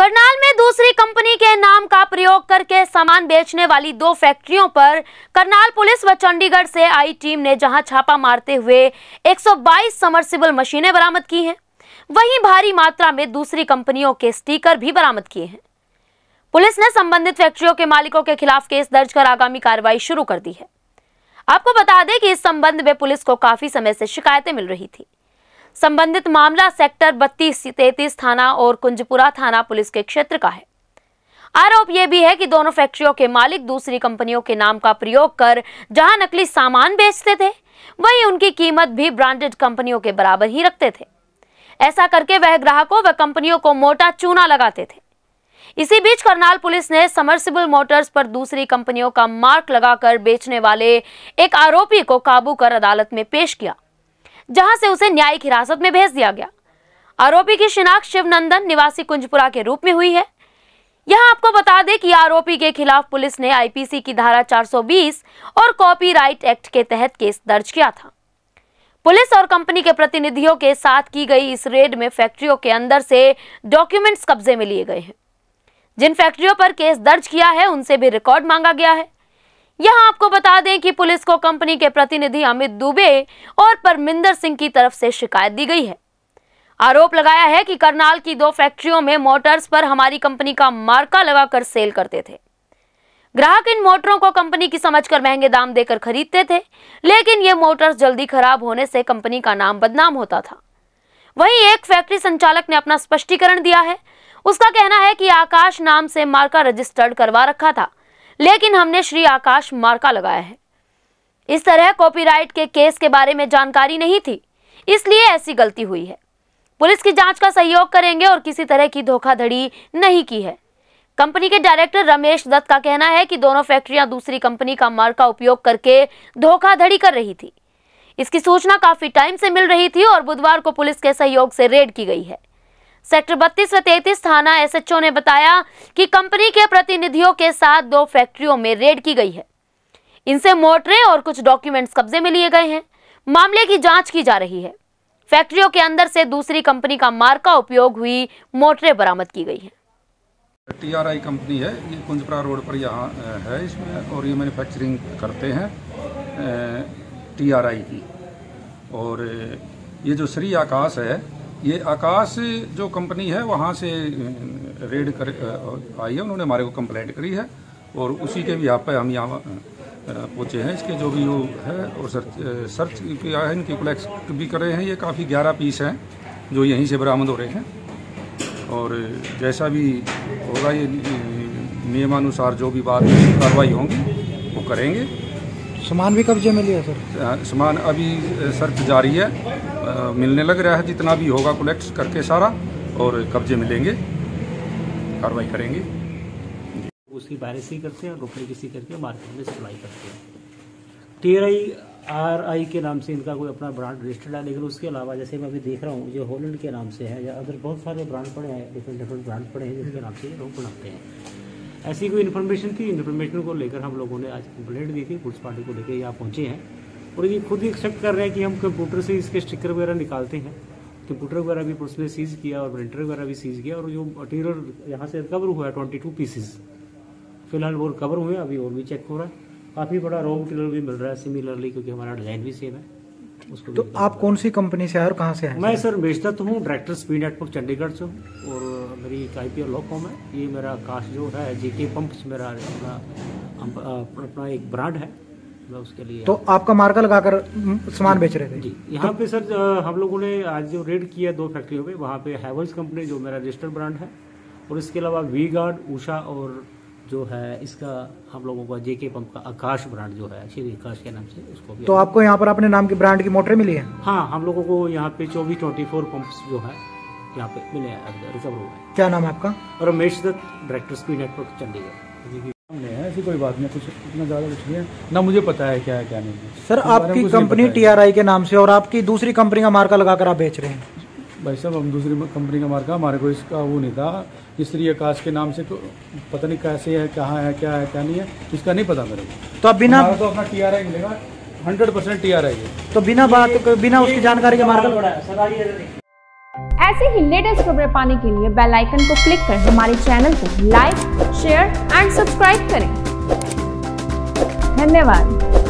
करनाल में दूसरी कंपनी के नाम का प्रयोग करके सामान बेचने वाली दो फैक्ट्रियों पर करनाल पुलिस व चंडीगढ़ से आई टीम ने जहाँ छापा मारते हुए 122 समरसिबल मशीनें बरामद की हैं। वहीं भारी मात्रा में दूसरी कंपनियों के स्टीकर भी बरामद किए हैं। पुलिस ने संबंधित फैक्ट्रियों के मालिकों के खिलाफ केस दर्ज कर आगामी कार्रवाई शुरू कर दी है। आपको बता दें कि इस संबंध में पुलिस को काफ़ी समय से शिकायतें मिल रही थी। संबंधित मामला सेक्टर बत्तीस, तैतीस थाना और कुंजपुरा थाना पुलिस के क्षेत्र का है। आरोप यह भी है कि दोनों फैक्ट्रियों के मालिक दूसरी कंपनियों के नाम का प्रयोग कर जहाँ नकली सामान बेचते थे, वहीं उनकी कीमत भी ब्रांडेड कंपनियों के बराबर ही रखते थे। ऐसा करके वह ग्राहकों व कंपनियों को मोटा चूना लगाते थे। इसी बीच करनाल पुलिस ने समर्सिबल मोटर्स पर दूसरी कंपनियों का मार्क लगाकर बेचने वाले एक आरोपी को काबू कर अदालत में पेश किया। जहाँ से उसे न्यायिक हिरासत में भेज दिया गया। आरोपी की शिनाख्त शिवनंदन निवासी कुंजपुरा के रूप में हुई है। यहाँ आपको बता दें कि आरोपी के खिलाफ पुलिस ने आईपीसी की धारा 420 और कॉपीराइट एक्ट के तहत केस दर्ज किया था। पुलिस और कंपनी के प्रतिनिधियों के साथ की गई इस रेड में फैक्ट्रियों के अंदर से डॉक्यूमेंट्स कब्जे में लिए गए हैं। जिन फैक्ट्रियों पर केस दर्ज किया है, उनसे भी रिकॉर्ड मांगा गया है। यहाँ आपको बता दें कि पुलिस को कंपनी के प्रतिनिधि अमित दुबे और परमिंदर सिंह की तरफ़ से शिकायत दी गई है। आरोप लगाया है कि करनाल की दो फैक्ट्रियों में मोटर्स पर हमारी कंपनी का मार्का लगाकर सेल करते थे। ग्राहक इन मोटरों को कंपनी की समझकर महँगे दाम देकर खरीदते थे, लेकिन ये मोटर्स जल्दी खराब होने से कंपनी का नाम बदनाम होता था। वहीं एक फैक्ट्री संचालक ने अपना स्पष्टीकरण दिया है। उसका कहना है कि आकाश नाम से मार्का रजिस्टर्ड करवा रखा था। लेकिन हमने श्री आकाश मार्का लगाया है। इस तरह कॉपीराइट के केस के बारे में जानकारी नहीं थी, इसलिए ऐसी गलती हुई है। पुलिस की जाँच का सहयोग करेंगे और किसी तरह की धोखाधड़ी नहीं की है। कंपनी के डायरेक्टर रमेश दत्त का कहना है कि दोनों फैक्ट्रियाँ दूसरी कंपनी का मार्का उपयोग करके धोखाधड़ी कर रही थी। इसकी सूचना काफ़ी टाइम से मिल रही थी और बुधवार को पुलिस के सहयोग से रेड की गई है। सेक्टर बत्तीस व तैतीस थाना एसएचओ ने बताया कि कंपनी के प्रतिनिधियों के साथ दो फैक्ट्रियों में रेड की गई है। इनसे मोटरें और कुछ डॉक्यूमेंट्स कब्जे में लिए गए हैं। मामले की जाँच की जा रही है। फैक्ट्रियों के अंदर से दूसरी कंपनी का मार्क उपयोग हुई, मोटरें बरामद की गई हैं। टीआरआई कंपनी है, ये कुंजपुरा रोड पर यहाँ है इसमें, और ये मैन्युफैक्चरिंग करते हैं टीआरआई की। और ये जो श्री आकाश है ये आकाश जो कंपनी है, वहाँ से रेड कर आई है, उन्होंने हमारे को कंप्लेंट करी है, और उसी के भी यहाँ पर हम यहाँ पहुँचे हैं। इसके जो भी वो है, और सर्च सर्च किया है, इनकी कलेक्ट भी कर हैं। ये काफ़ी ग्यारह पीस हैं, जो यहीं से बरामद हो रहे हैं। और जैसा भी होगा, ये नियमानुसार जो भी बात कार्रवाई होंगी, वो करेंगे। सामान भी कब्जे में लिया सर? सामान अभी सर्च जारी है। अ, मिलने लग रहा है जितना भी होगा कलेक्ट करके सारा और कब्जे में लेंगे कार्रवाई करेंगे। उसकी बारिश ही करते हैं और रुपये किसी करके मार्केट में सप्लाई करते हैं। टी आई आर आई के नाम से इनका कोई अपना ब्रांड रजिस्टर्ड है लेकिन उसके अलावा जैसे मैं अभी देख रहा हूँ जो हॉलैंड के नाम से है या अदर बहुत सारे ब्रांड पड़े हैं डिफरेंट डिफरेंट ब्रांड पड़े हैं जिसके नाम से ये लोग बनाते हैं। ऐसी कोई इन्फॉर्मेशन थी? इन्फॉर्मेशन को लेकर हम लोगों ने आज कंप्लेंट दी थी पुलिस पार्टी को लेकर यहाँ पहुँचे हैं। और ये खुद ही एक्सेप्ट कर रहे हैं कि हम कंप्यूटर से इसके स्टिकर वगैरह निकालते हैं। कंप्यूटर वगैरह भी पुलिस ने सीज किया और प्रिंटर वगैरह भी सीज किया और जो मटीरियल यहाँ से रिकवर हुआ है ट्वेंटी टू फ़िलहाल वो रिकवर हुए अभी और भी चेक हो रहा है। काफ़ी बड़ा रॉ मटीरियल भी मिल रहा है सिमिलरली क्योंकि हमारा डिज़ाइन भी सेम है। उसको तो आप कौन सी कंपनी से आए और कहाँ से आए? मैं सर बेचता तो हूँ डायरेक्टर स्पीड नेटवर्क चंडीगढ़ से। हूँ और मेरी एक आई पी लॉ कॉम है। ये मेरा काश जो है जी के पंप्स मेरा अपना अपना एक ब्रांड है। मैं उसके लिए तो आपका मार्का लगाकर हम्म, सामान बेच रहे थे? जी। यहाँ पे सर हम लोगों ने आज जो रेड किया दो फैक्ट्रियों पे वहाँ पे हैवल्स कंपनी जो मेरा रजिस्टर्ड ब्रांड है। और इसके अलावा वी गार्ड उषा और जो है इसका हम लोगों का जेके पंप का आकाश ब्रांड जो है श्री आकाश के नाम से उसको भी तो आपको यहाँ पर अपने नाम की ब्रांड की मोटरें मिली है? हाँ हम लोगों को यहाँ पे चौबीस ट्वेंटी फोर पंप जो है यहाँ पे मिले हैं रिकवर हुए क्या नाम है आपका? Ramesh Datt director Speed Network Chandigarh. ऐसी कोई बात नहीं कुछ इतना ज़्यादा कुछ नहीं है। ना मुझे पता है क्या है क्या नहीं सर आपकी कंपनी। टीआरआई के नाम से और आपकी दूसरी कंपनी का मार्का लगाकर आप बेच रहे हैं। भाई साहब हम दूसरी कंपनी का मार्का हमारे को इसका वो नहीं था। श्री आकाश के नाम से तो पता नहीं कैसे है कहाँ है क्या है क्या नहीं है इसका नहीं पता मेरे को। तो आप बिना तो अपना टी आर आई मिलेगा hundred percent T R I है। तो बिना बात बिना उसकी जानकारी के मार्का सर आइए ऐसे ही लेटेस्ट खबरें पाने के लिए बेल आइकन को क्लिक कर हमारे चैनल को लाइक शेयर एंड सब्सक्राइब करें। धन्यवाद।